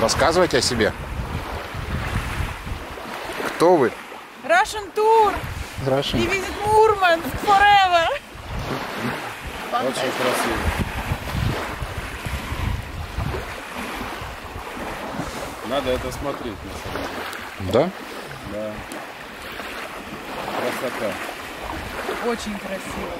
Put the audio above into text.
Рассказывайте о себе. Кто вы? Russian Tour и визит Мурман Forever. Очень красиво. Надо это смотреть на самом деле. Да? Да. Красота. Очень красиво.